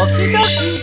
Okie dokie.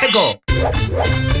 seco.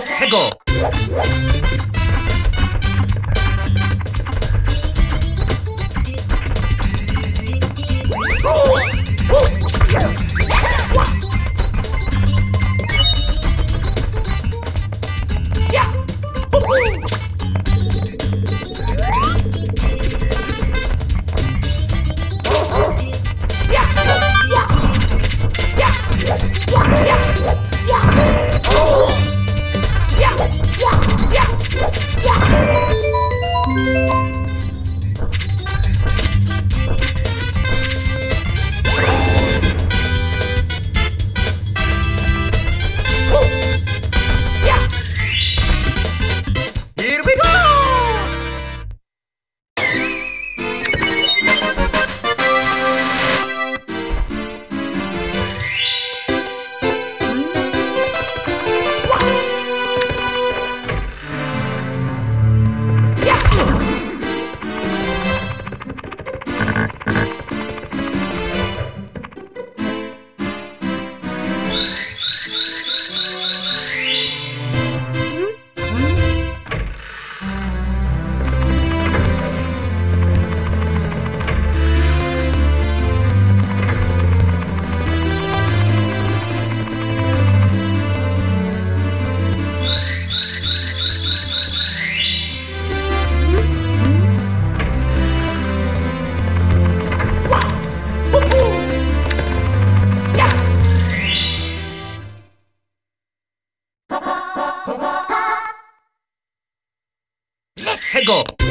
ヘゴ Checo.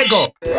해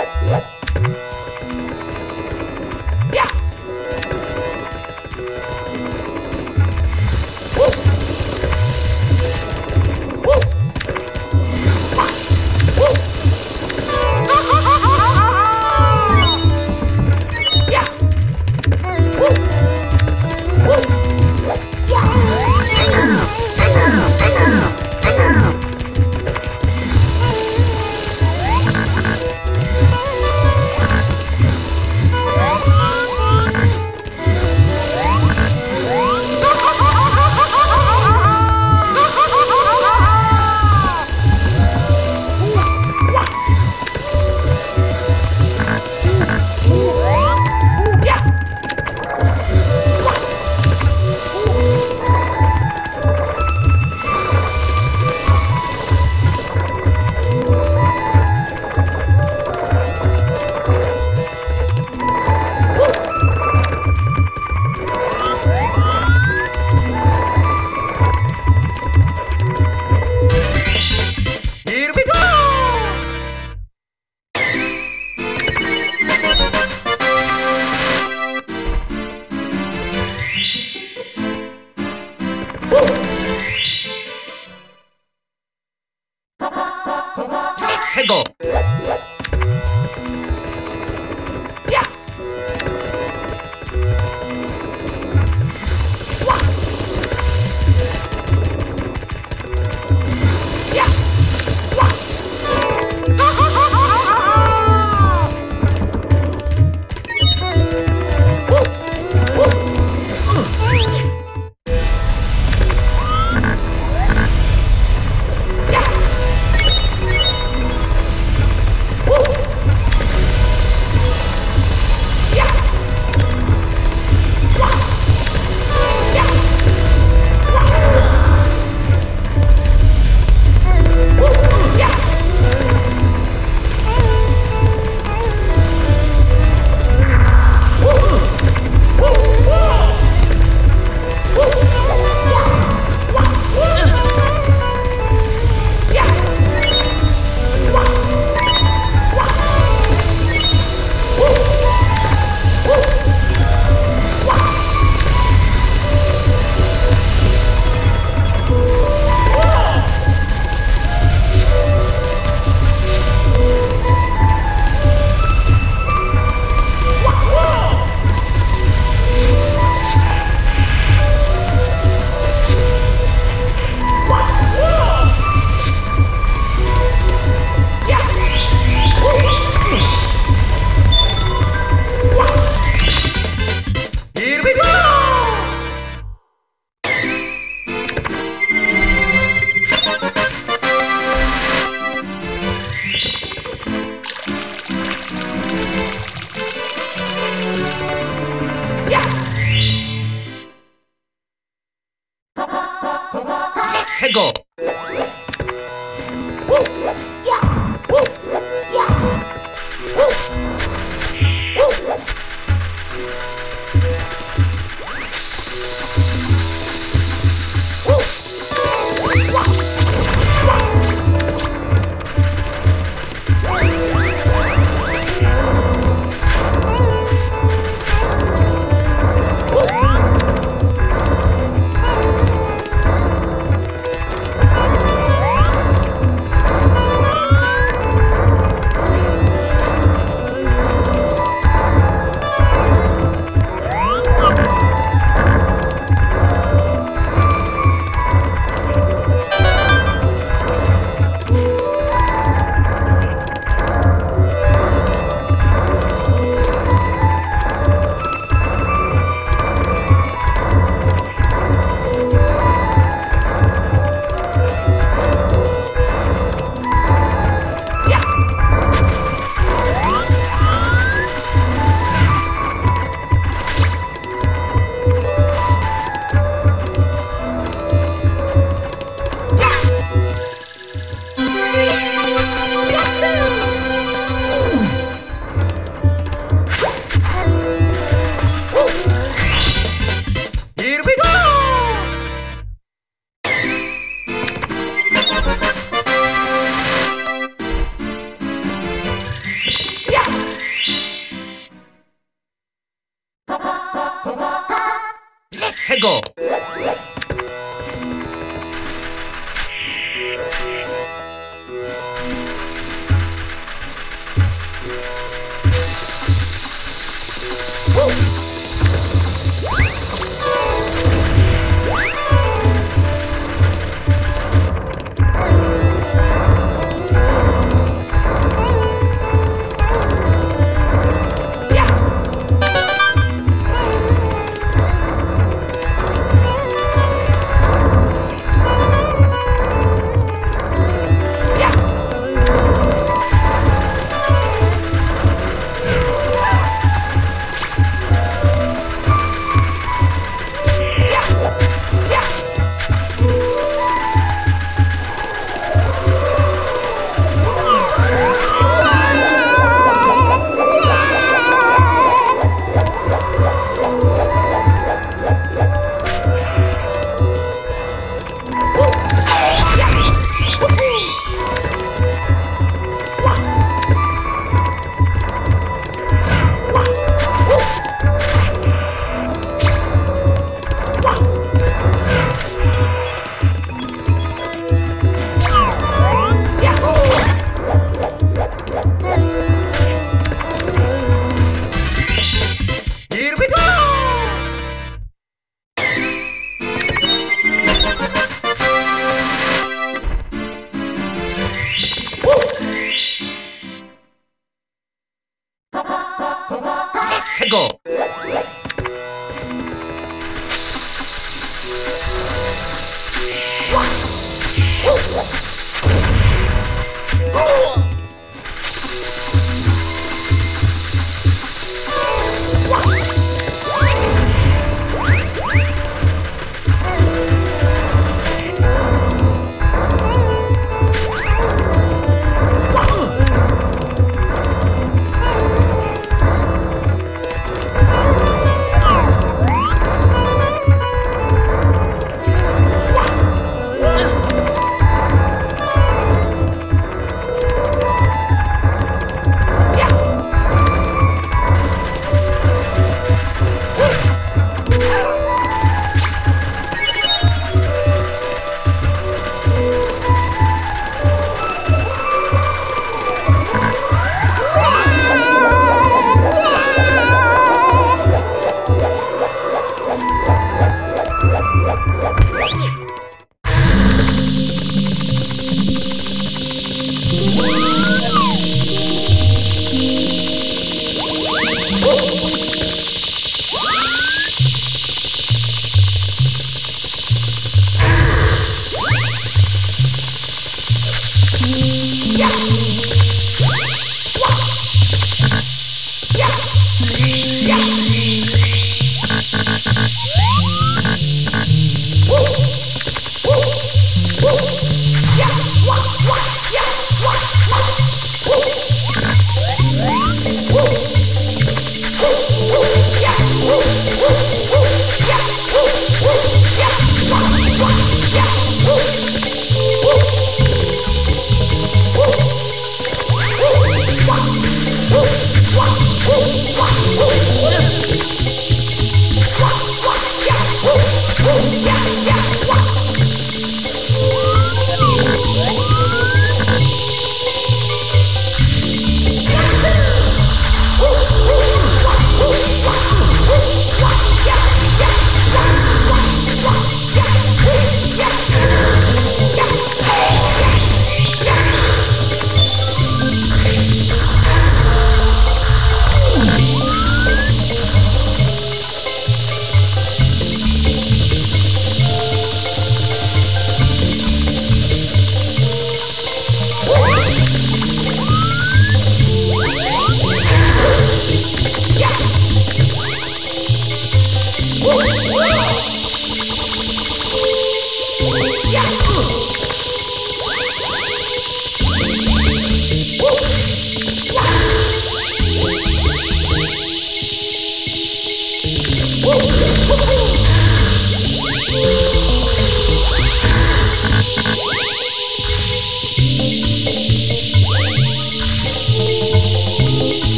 Hego.